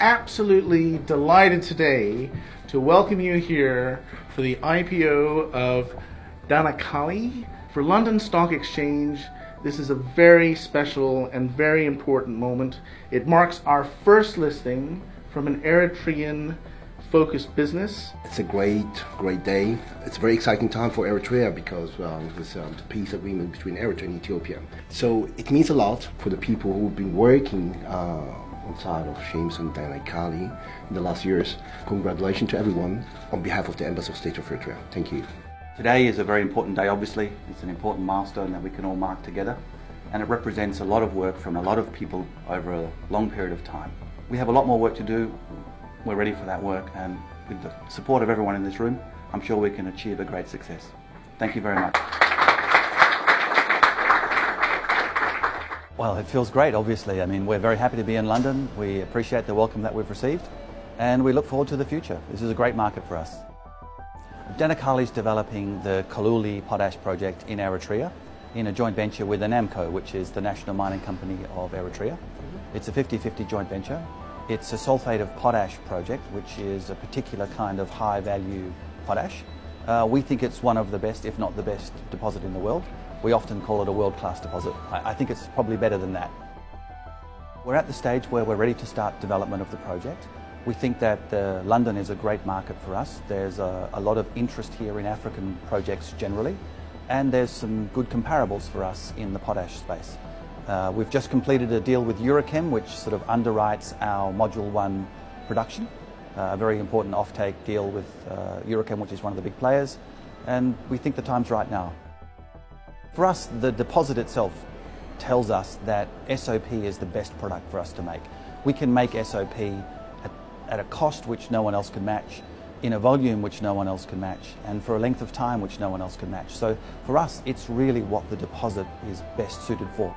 absolutely delighted today to welcome you here for the IPO of Danakali for London Stock Exchange. This is a very special and very important moment. It marks our first listing from an Eritrean focused business. It's a great, great day. It's a very exciting time for Eritrea because um, it's um, the peace agreement between Eritrea and Ethiopia. So it means a lot for the people who've been working uh, on side of James and Danakali in the last years. Congratulations to everyone on behalf of the Embassy of State of Eritrea. Thank you. Today is a very important day, obviously. It's an important milestone that we can all mark together, and it represents a lot of work from a lot of people over a long period of time. We have a lot more work to do. We're ready for that work, and with the support of everyone in this room, I'm sure we can achieve a great success. Thank you very much. Well, it feels great, obviously. I mean, we're very happy to be in London. We appreciate the welcome that we've received, and we look forward to the future. This is a great market for us. Danakali is developing the Colluli Potash project in Eritrea in a joint venture with ENAMCO, which is the national mining company of Eritrea. It's a 50-50 joint venture. It's a sulfate of potash project, which is a particular kind of high value potash. Uh, we think it's one of the best, if not the best, deposit in the world. We often call it a world-class deposit. I, I think it's probably better than that. We're at the stage where we're ready to start development of the project. We think that uh, London is a great market for us. There's a, a, lot of interest here in African projects generally, and there's some good comparables for us in the potash space. Uh, we've just completed a deal with Eurochem, which sort of underwrites our Module 1 production, uh, a very important offtake deal with uh, Eurochem, which is one of the big players, and we think the time's right now. For us, the deposit itself tells us that SOP is the best product for us to make. We can make SOP at, at, a cost which no one else can match, in a volume which no one else can match, and for a length of time which no one else can match. So for us, it's really what the deposit is best suited for.